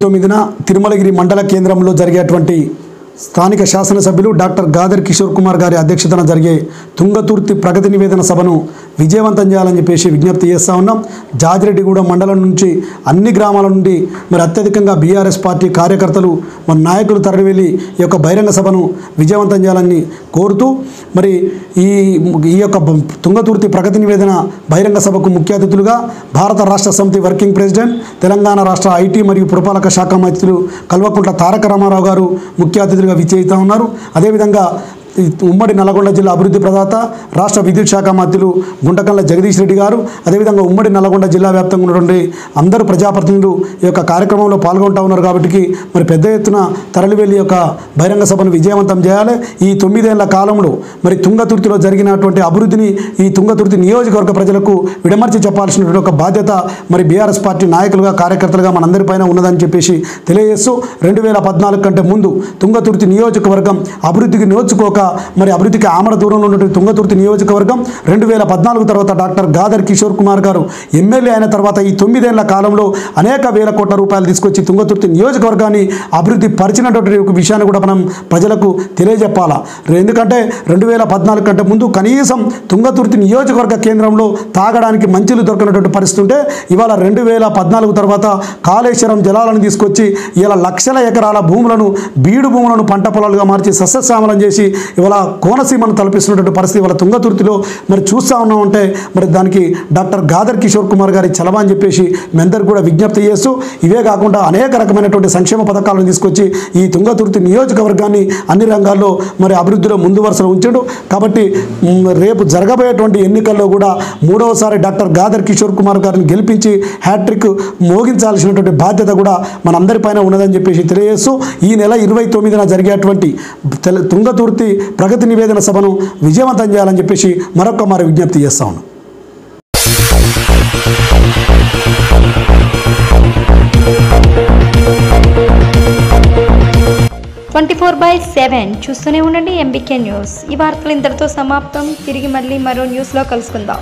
తొమ్మిదిన తిరుమలగిరి మండల కేంద్రంలో జరిగేటువంటి స్థానిక శాసనసభ్యులు డాక్టర్ గాదర్ కిషోర్ కుమార్ గారి అధ్యక్షతన జరిగే తుంగతుర్తి ప్రగతి నివేదన సభను విజయవంతం చేయాలని చెప్పేసి విజ్ఞప్తి చేస్తూ ఉన్నాం. జాజిరెడ్డిగూడెం మండలం నుంచి అన్ని గ్రామాల నుండి మరి అత్యధికంగా బీఆర్ఎస్ పార్టీ కార్యకర్తలు మరి నాయకులు తరలివెళ్ళి ఈ యొక్క బహిరంగ సభను విజయవంతం చేయాలని కోరుతూ మరి ఈ ఈ యొక్క తుంగతుర్తి ప్రగతి నివేదన బహిరంగ సభకు ముఖ్య అతిథులుగా భారత రాష్ట్ర సమితి వర్కింగ్ ప్రెసిడెంట్ తెలంగాణ రాష్ట్ర ఐటీ మరియు పురపాలక శాఖ మంత్రులు కల్వకుంట్ల తారక రామారావు గారు ముఖ్య అతిథులుగా విజయిస్తూ ఉన్నారు. అదేవిధంగా ఉమ్మడి నల్గొండ జిల్లా అభివృద్ధి ప్రదాత రాష్ట్ర విద్యుత్ శాఖ మంత్రులు గుంటకల్ల జగదీష్ రెడ్డి గారు అదేవిధంగా ఉమ్మడి నల్గొండ జిల్లా వ్యాప్తంగా ఉన్నటువంటి అందరూ ప్రజాప్రతినిధులు ఈ యొక్క కార్యక్రమంలో పాల్గొంటూ ఉన్నారు కాబట్టి మరి పెద్ద ఎత్తున తరలివెళ్ళి యొక్క బహిరంగ సభను విజయవంతం చేయాలి. ఈ తొమ్మిదేళ్ళ కాలంలో మరి తుంగతుర్తిలో జరిగినటువంటి అభివృద్ధిని ఈ తుంగతుర్తి నియోజకవర్గ ప్రజలకు విడమర్చి చెప్పాల్సినటువంటి ఒక బాధ్యత మరి బీఆర్ఎస్ పార్టీ నాయకులుగా కార్యకర్తలుగా మనందరిపైన ఉన్నదని చెప్పేసి తెలియజేస్తూ రెండు వేల పద్నాలుగు కంటే ముందు తుంగతుర్తి నియోజకవర్గం అభివృద్ధికి నోచుకోక మరి అభివృద్ధికి ఆమడ దూరంలో ఉన్నటువంటి తుంగతుర్తి నియోజకవర్గం రెండు వేల పద్నాలుగు తర్వాత డాక్టర్ గాదర్ కిషోర్ కుమార్ గారు ఎమ్మెల్యే అయిన తర్వాత ఈ తొమ్మిదేళ్ళ కాలంలో అనేక వేల కోట్ల రూపాయలు తీసుకొచ్చి తుంగతుర్తి నియోజకవర్గాన్ని అభివృద్ధి పరిచినటువంటి ఒక విషయాన్ని కూడా మనం ప్రజలకు తెలియజెప్పాలా? ఎందుకంటే రెండు వేల పద్నాలుగు కంటే ముందు కనీసం తుంగతుర్తి నియోజకవర్గ కేంద్రంలో తాగడానికి మంచిలు దొరకనటువంటి పరిస్థితి ఉంటే ఇవాళ రెండు వేల పద్నాలుగు తర్వాత కాళేశ్వరం జలాలను తీసుకొచ్చి ఇలా లక్షల ఎకరాల భూములను బీడు భూములను పంట పొలాలుగా మార్చి సస్యశ్యామలం చేసి ఇవాళ కోనసీమను తలపిస్తున్నటువంటి పరిస్థితి ఇవాళ తుంగతుర్తిలో మరి చూస్తూ ఉన్నామంటే మరి దానికి డాక్టర్ గాదర్ కిషోర్ కుమార్ గారి చలవ అని చెప్పేసి మెందరు కూడా విజ్ఞప్తి చేస్తూ ఇవే కాకుండా అనేక రకమైనటువంటి సంక్షేమ పథకాలను తీసుకొచ్చి ఈ తుంగతుర్తి నియోజకవర్గాన్ని అన్ని రంగాల్లో మరి అభివృద్ధిలో ముందు వరుసలో ఉంచాడు. కాబట్టి రేపు జరగబోయేటువంటి ఎన్నికల్లో కూడా మూడవసారి డాక్టర్ గాదర్ కిషోర్ కుమార్ గారిని గెలిపించి హ్యాట్రిక్ మోగించాల్సినటువంటి బాధ్యత కూడా మనందరిపైన ఉన్నదని చెప్పేసి తెలియజేస్తూ ఈ నెల ఇరవై తొమ్మిదిన జరిగేటువంటి తెల- తుంగతుర్తి ప్రగతి నివేదన సభను విజయవంతం చేయాలని చెప్పేసి మరొక మరి విజ్ఞప్తి చేస్తా ఉన్నాం. ట్వంటీ ఫోర్ బై సెవెన్ చూస్తూనే ఉండండి ఎంబీకే న్యూస్. ఈ వార్తలు ఇంతటితో సమాప్తం. తిరిగి మళ్ళీ మరో న్యూస్లో కలుసుకుందాం.